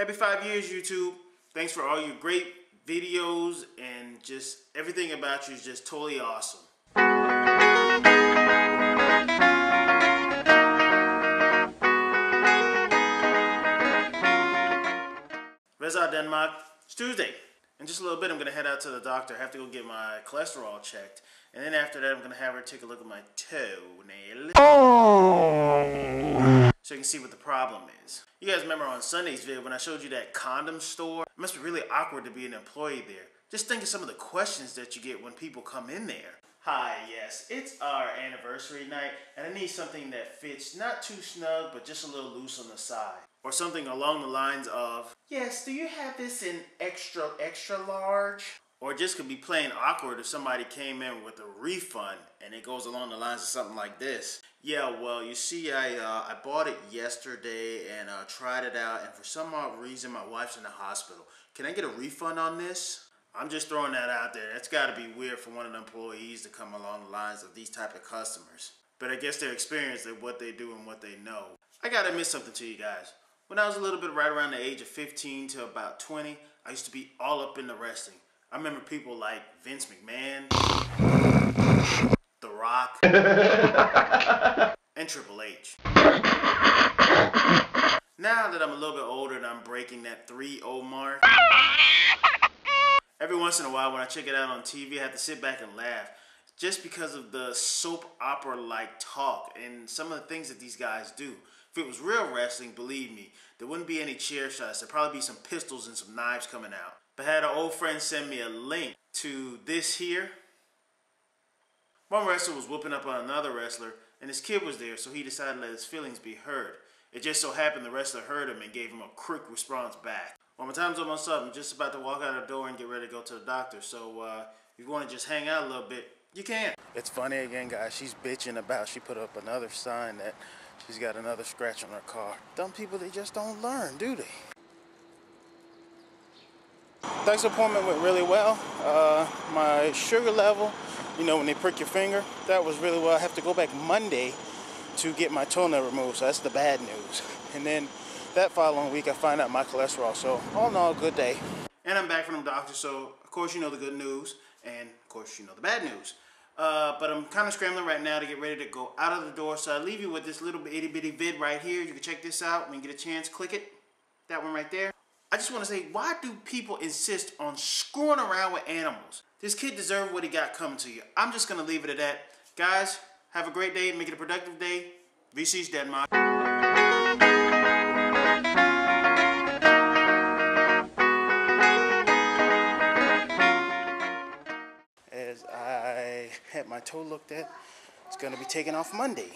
Happy five years, YouTube. Thanks for all your great videos and just everything about you is just totally awesome. Hva' Så Denmark, it's Tuesday. In just a little bit, I'm gonna head out to the doctor. I have to go get my cholesterol checked. And then after that, I'm gonna have her take a look at my toenail. Oh. So you can see what the problem is. You guys remember on Sunday's video when I showed you that condom store? It must be really awkward to be an employee there. Just think of some of the questions that you get when people come in there. Hi, yes, it's our anniversary night, and I need something that fits not too snug, but just a little loose on the side. Or something along the lines of, yes, do you have this in extra, extra large? Or just could be plain awkward if somebody came in with a refund and it goes along the lines of something like this. Yeah, well, you see, I uh, I bought it yesterday and uh, tried it out, and for some odd reason, my wife's in the hospital. Can I get a refund on this? I'm just throwing that out there. That's got to be weird for one of the employees to come along the lines of these type of customers. But I guess they're experienced at what they do and what they know. I got to admit something to you guys. When I was a little bit right around the age of 15 to about 20, I used to be all up in the wrestling. I remember people like Vince McMahon, The Rock, and Triple H. Now that I'm a little bit older and I'm breaking that 3-0 mark, every once in a while when I check it out on TV, I have to sit back and laugh just because of the soap opera like talk and some of the things that these guys do. If it was real wrestling, believe me, there wouldn't be any chair shots. There'd probably be some pistols and some knives coming out. But I had an old friend send me a link to this here. One wrestler was whooping up on another wrestler, and his kid was there, so he decided to let his feelings be heard. It just so happened the wrestler heard him and gave him a quick response back. Well, my time's almost up. I'm just about to walk out the door and get ready to go to the doctor. So uh, if you want to just hang out a little bit, you can. It's funny again, guys. She's bitching about she put up another sign that she's got another scratch on her car. Dumb people, they just don't learn, do they? Thanks appointment went really well. Uh, my sugar level, you know, when they prick your finger, that was really well. I have to go back Monday to get my toenail removed, so that's the bad news. And then that following week, I find out my cholesterol. So all in all, good day. And I'm back from the doctor, so of course you know the good news, and of course you know the bad news. Uh, but I'm kind of scrambling right now to get ready to go out of the door, so I leave you with this little itty bitty vid right here. You can check this out when you get a chance. Click it. That one right there. I just want to say, why do people insist on screwing around with animals? This kid deserved what he got coming to you. I'm just going to leave it at that. Guys, have a great day. Make it a productive day. Hva' Så Denmark. Had my toe looked at, it's going to be taken off Monday.